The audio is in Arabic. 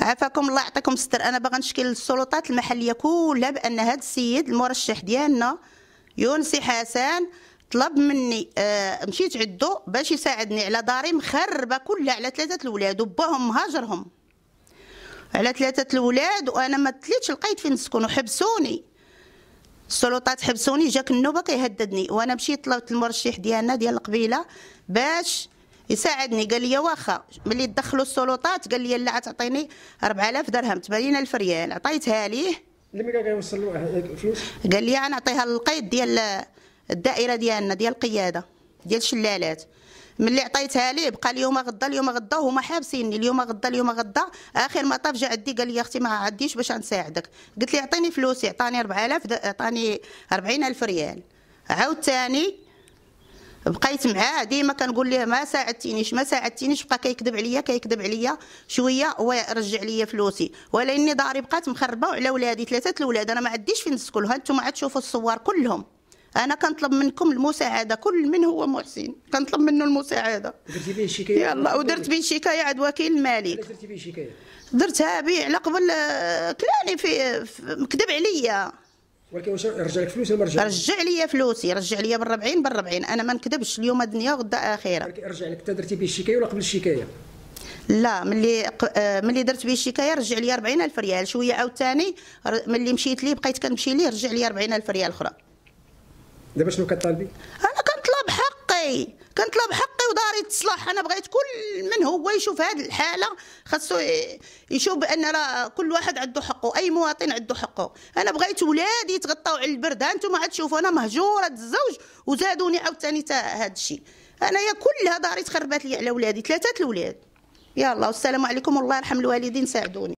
يعطيكم الله يعطيكم الستر أنا باغا نشكي للسلطات المحلية كلها بأن هذا السيد المرشح ديالنا يونسي حسن طلب مني آه مشيت عندو باش يساعدني على داري مخربة كلها على ثلاثة الاولاد وباهم مهاجرهم على ثلاثة الاولاد وأنا ما تليتش لقيت فين نسكن وحبسوني السلطات حبسوني جاك النوبة كيهددني. وأنا مشيت طلبت المرشح ديالنا ديال القبيلة باش يساعدني قال لي واخا ملي دخلوا السلطات قال لي لا تعطيني 4000 درهم 80000 ريال عطيتها ليه اللي ما كيوصل له الفلوس؟ قال لي نعطيها للقيد ديال الدائرة ديالنا ديال القيادة ديال الشلالات. ملي عطيتها ليه بقى اليوم غدا اليوم غدا وهما حابسيني اليوم غدا اليوم غدا. آخر ما طاف جا عندي قال لي أختي ما عنديش باش نساعدك. قلت لي عطيني فلوسي عطاني 4000 عطاني 40000 ريال. عاود ثاني بقيت معاه ديما كنقول ليه ما ساعدتينيش ما ساعدتينيش بقى كيكذب عليا كيكذب عليا شوية ورجع لي فلوسي. ولأني داري بقات مخربة وعلى ولادي ثلاثة الأولاد أنا ما عنديش فين نسكن ها أنتم عاد تشوفوا الصور كلهم. أنا كنطلب منكم المساعدة كل من هو محسن كنطلب منه المساعدة. درتي به شكاية؟ يلا ودرت به شكاية عند وكيل الملك درتي به شكاية. درتها به على قبل آه، كلاني في في- كذب عليا. ولكن واش رجع لك فلوس ولا ما رجع رجع لي فلوسي رجع لي بالربعين بالربعين أنا ما نكذبش اليوم دنيا وغدا آخرة. ولكن رجع لك. أنت درتي به الشكاية ولا قبل الشكاية؟ لا ملي آه، ملي درت به الشكاية رجع لي 40000 ريال. شوية عاوتاني ملي مشيت ليه بقيت كنمشي ليه رجع لي 40000 ريال أخرى. دابا شنو كطالبي؟ أنا كنطلب حقي كنطلب حقي وداري تصلح أنا بغيت كل من هو يشوف هذه الحالة. خاصو يشوف بأن راه كل واحد عنده حقه أي مواطن عنده حقه. أنا بغيت ولادي يتغطاو على البرد. أنتم عاد تشوفوا أنا مهجورة الزوج وزادوني عاوتاني تا هذا الشيء. أنايا كلها داري تخربات لي على ولادي ثلاثة الاولاد يلا والسلام عليكم والله يرحم الوالدين ساعدوني.